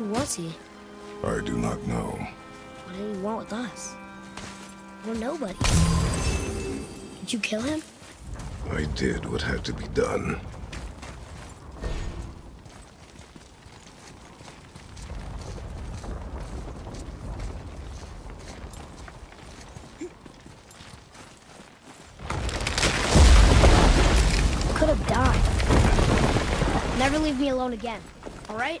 Who was he? I do not know. What did he want with us? We're nobody. Did you kill him? I did what had to be done. Could have died. Never leave me alone again, all right?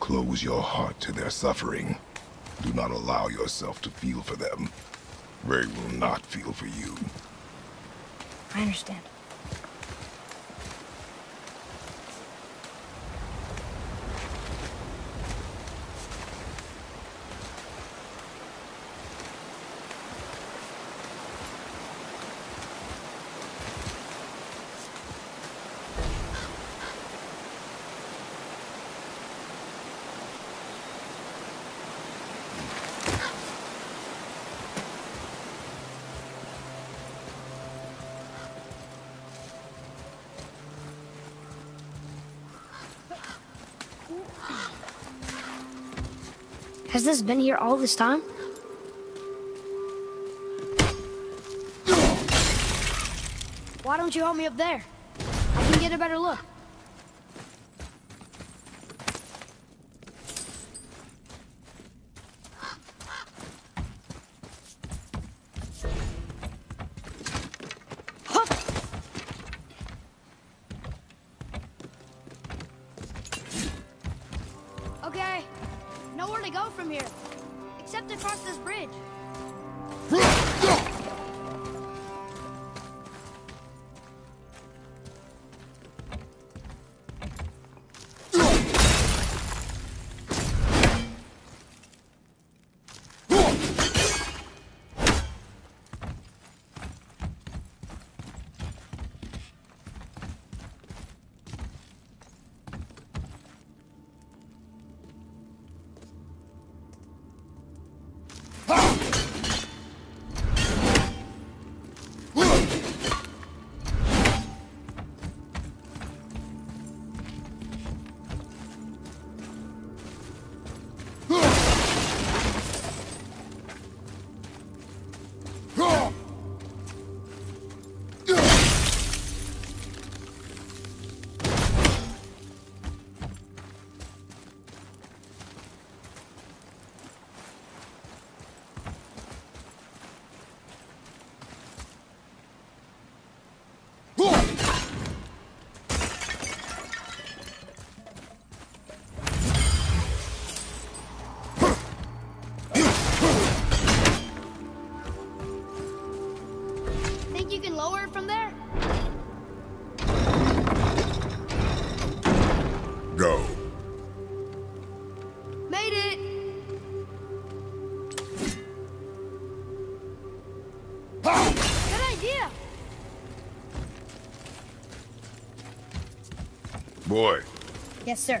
Close your heart to their suffering. Do not allow yourself to feel for them. They will not feel for you. I understand. Has this been here all this time? Why don't you help me up there? I can get a better look. From here, except across this bridge. Yes, sir.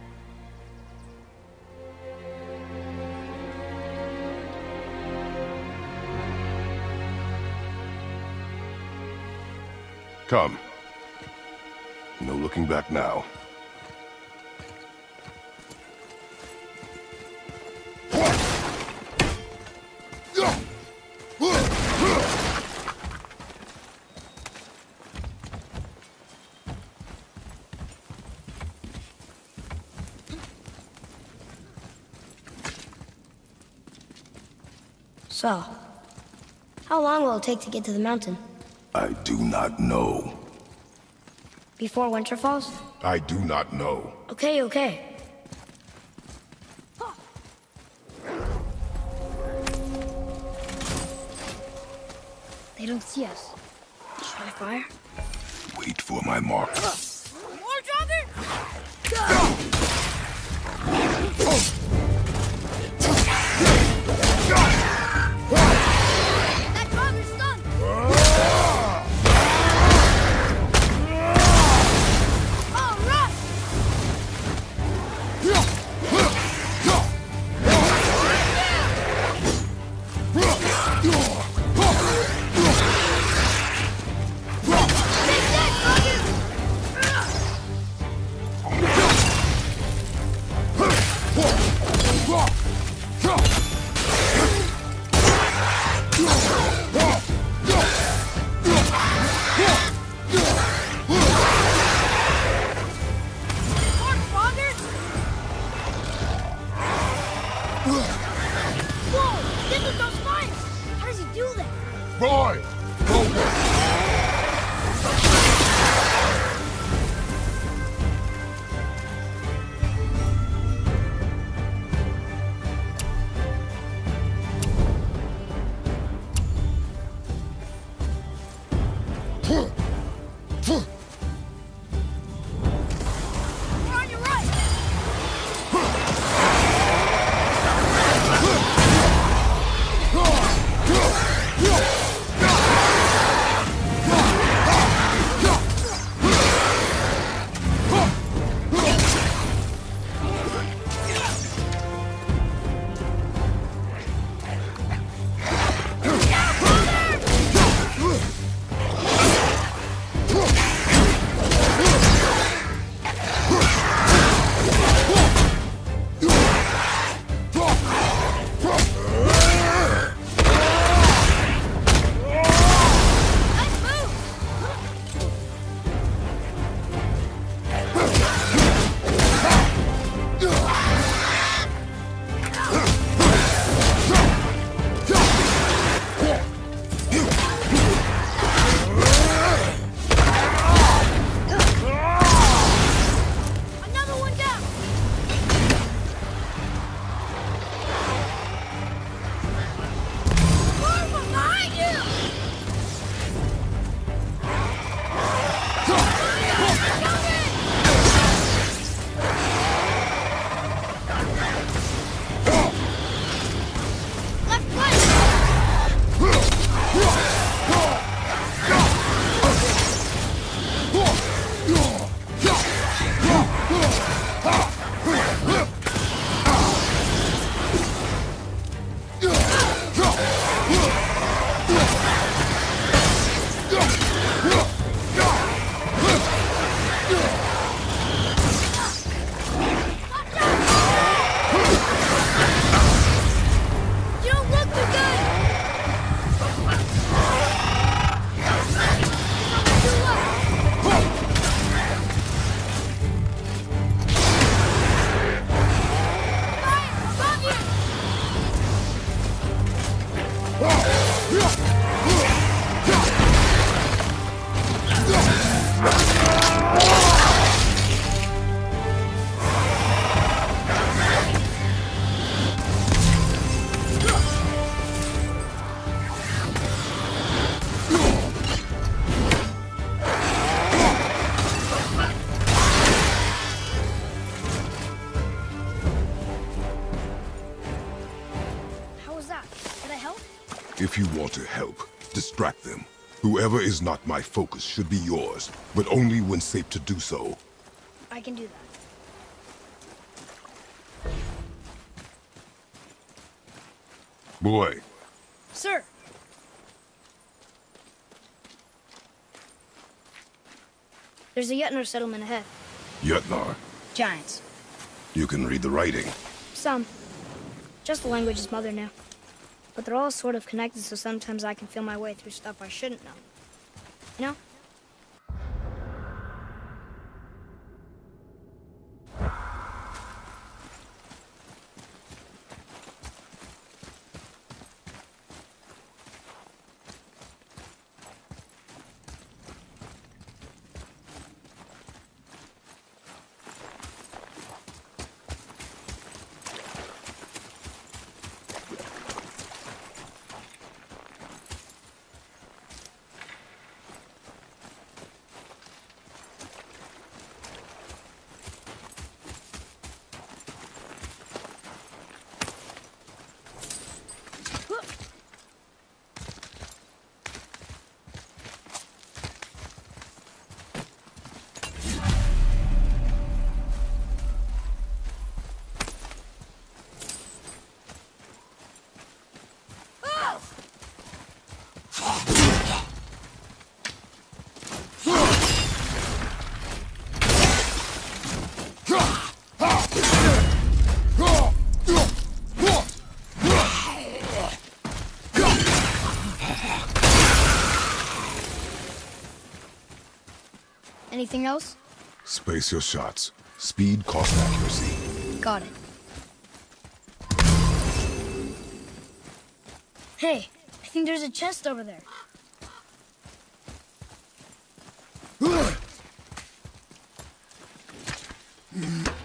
Come. No looking back now. So, how long will it take to get to the mountain? I do not know. Before winter falls? I do not know. Okay, okay. They don't see us. Should I fire? Wait for my mark. Whoa! Whoever is not my focus should be yours, but only when safe to do so. I can do that. Boy, Sir! There's a Jötnar settlement ahead. Jötnar, Giants. you can read the writing. Some. Just the languages Mother knew. But they're all sort of connected, so sometimes I can feel my way through stuff I shouldn't know. You Anything else? Space your shots. Speed, cost accuracy. Got it. Hey, I think there's a chest over there.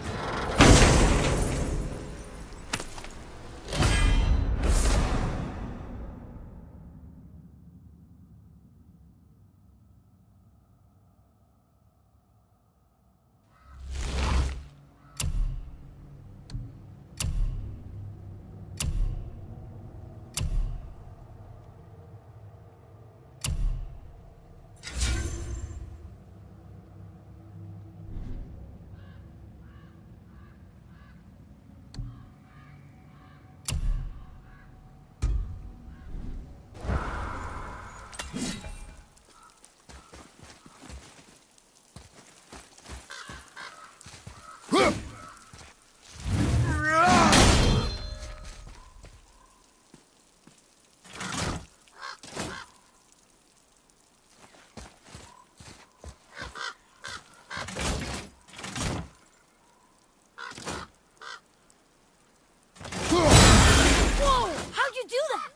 How'd you do that?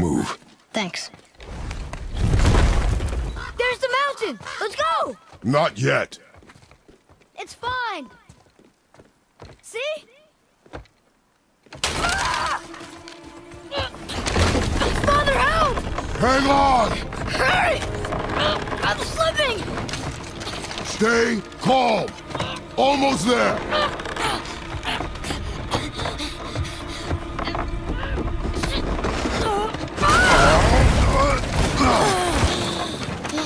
Move. Thanks. There's the mountain! Let's go! Not yet. It's fine! See? Ah! Father, help! Hang on! Hurry! I'm slipping! Stay calm. Almost there.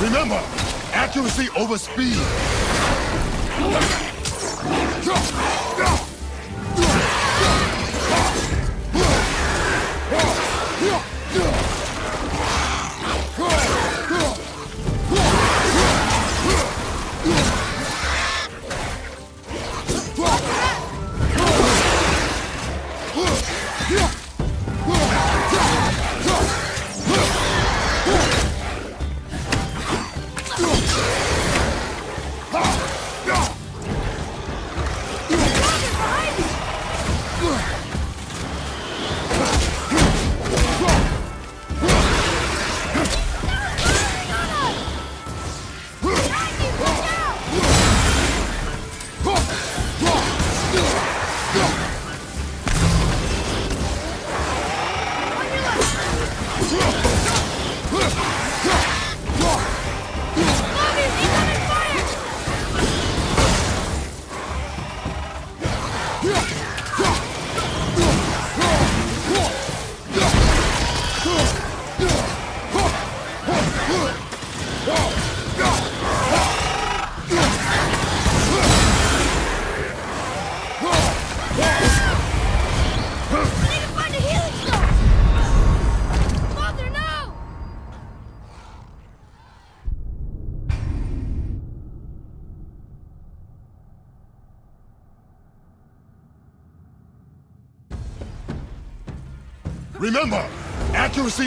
Remember, accuracy over speed.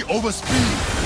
Over speed.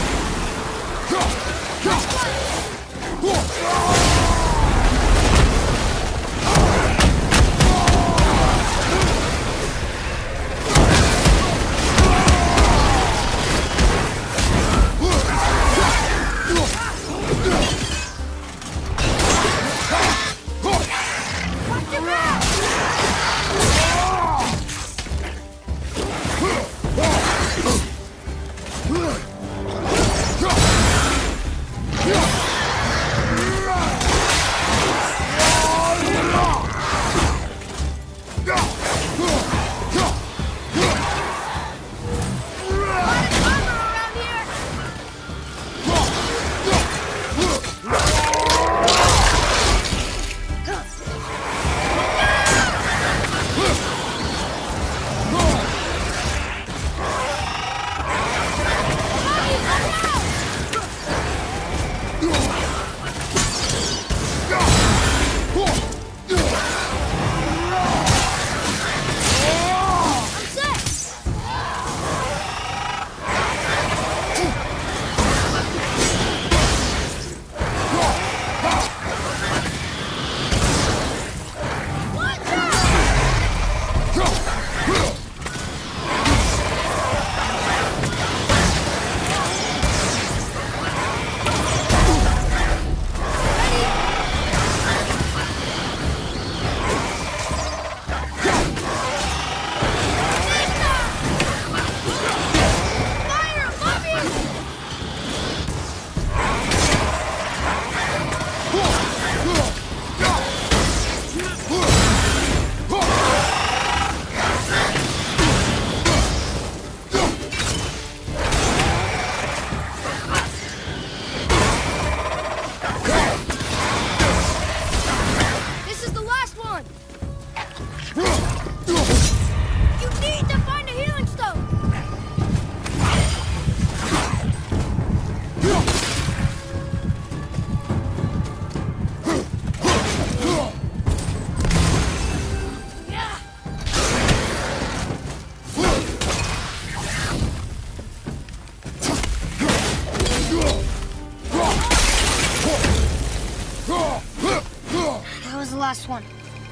Last one.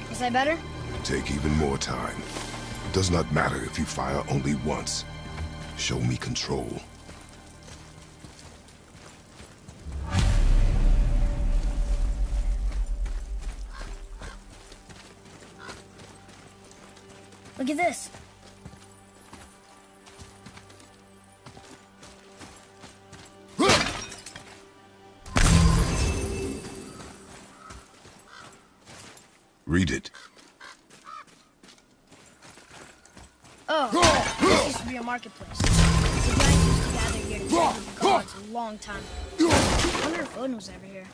Was I better? Take even more time. It Does not matter if you fire only once. Show me control. Look at this. Marketplace. The giants used to gather here to gods a long time. I wonder if Odin was ever here.